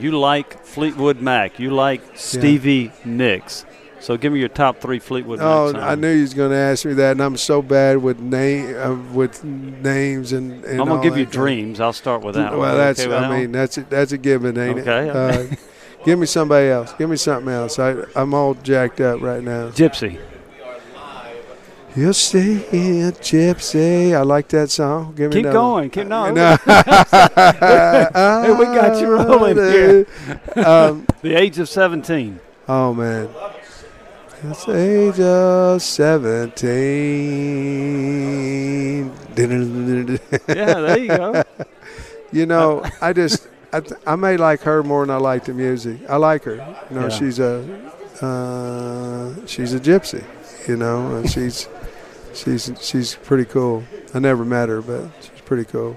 You like Fleetwood Mac. You like Stevie Nicks. So give me your top three Fleetwood Oh, Mac songs. I knew you was going to ask me that, and I'm so bad with name uh, with names and. and I'm gonna give you kind Dreams. I'll start with that. Well, one. that's Okay I mean that's a, that's a given, ain't Okay. it? Uh, give me somebody else. Give me something else. I I'm all jacked up right now. Gypsy. You see a gypsy. I like that song. Give me Keep another. going. Keep no. No. Hey, we got you rolling here. Um, The age of 17. oh man. It's age of seventeen. Yeah, there you go. You know, I just I, th- I may like her more than I like the music. I like her. You know, Yeah. she's a uh, she's a gypsy. You know, and she's she's she's pretty cool. I never met her, but she's pretty cool.